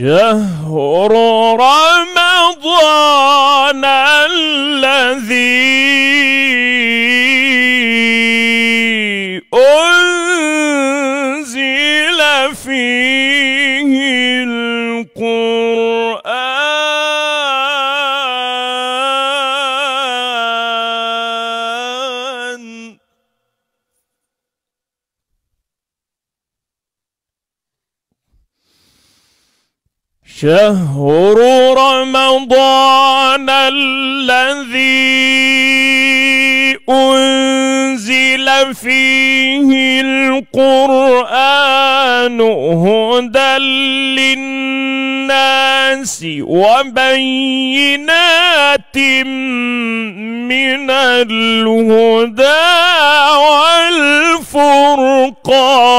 شهر رمضان الذي أنزل فيه شهر رمضان الذي أنزل فيه القرآن هدى للناس وبينات من الهدى والفرقان.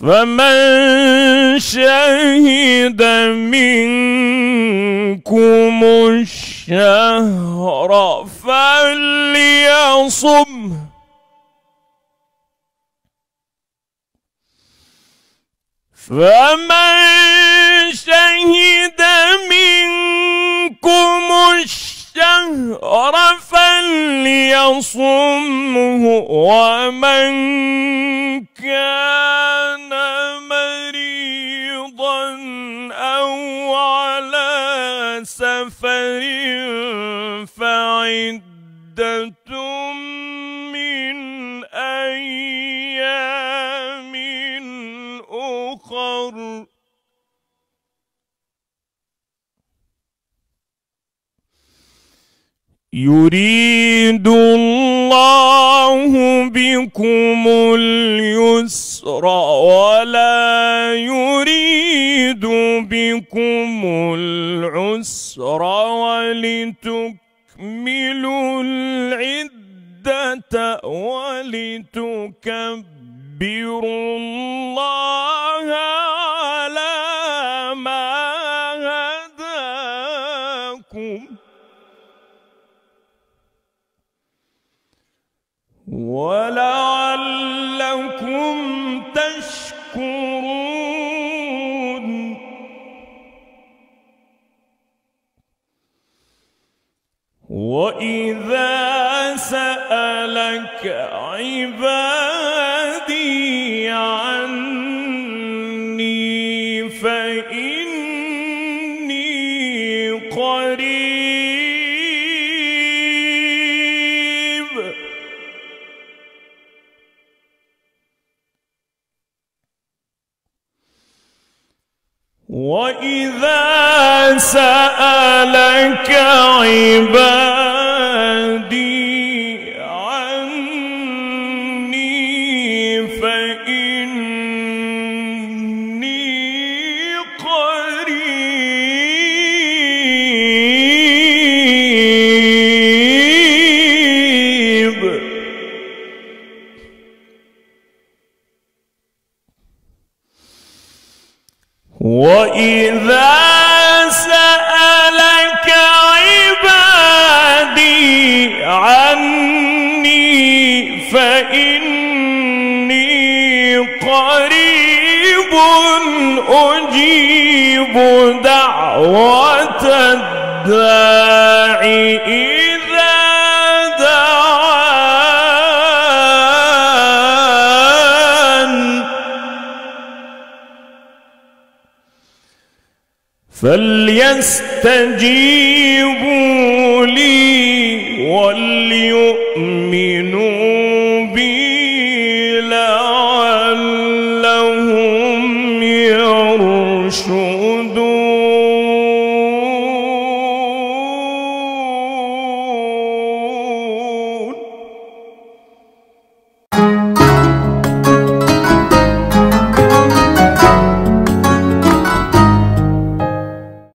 فمن شهد منكم الشهر فليصم. فمن شهد منكم الشهر فليصمه ومن كان سفر فعدة من أيام أخر. يريد الله بكم اليسر ولا يريد بكم العسر ولتكملوا العدة ولتكبروا الله على ما هداكم ولعلكم تشكرون. وإذا سألك عبادي عني فإني وإذا سألك عبادي عني فإني وإذا سألك عبادي عني فإني قريب أجيب دعوة الداعي فليستجيبوا لي وليؤمنوا بي لعلهم يرشدون.